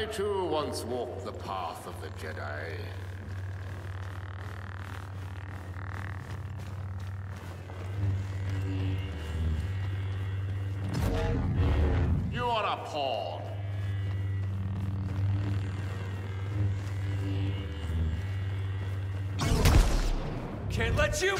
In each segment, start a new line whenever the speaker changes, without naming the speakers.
I too once walked the path of the Jedi. You are a pawn.
Can't let you!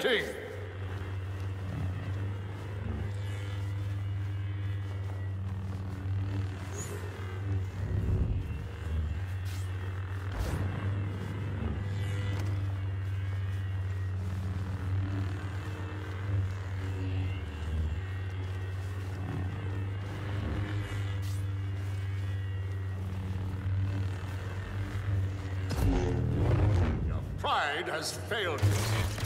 Disappointing. Pride has failed you.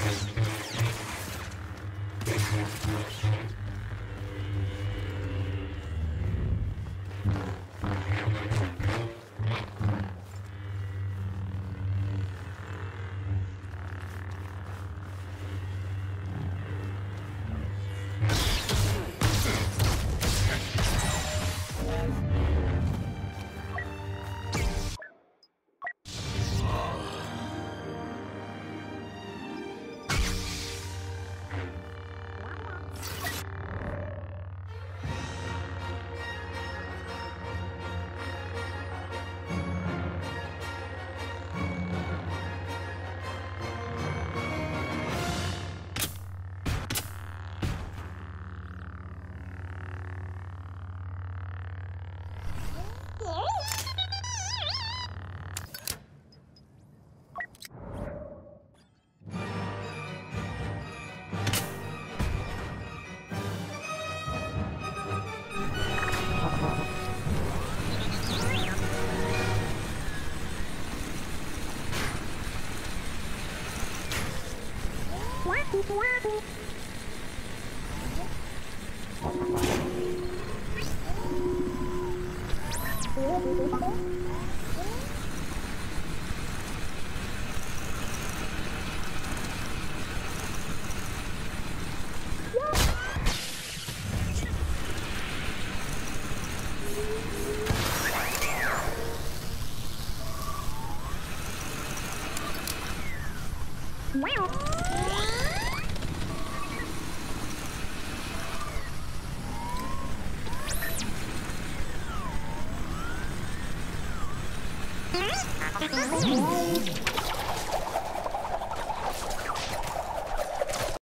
Wow. Oh, my God.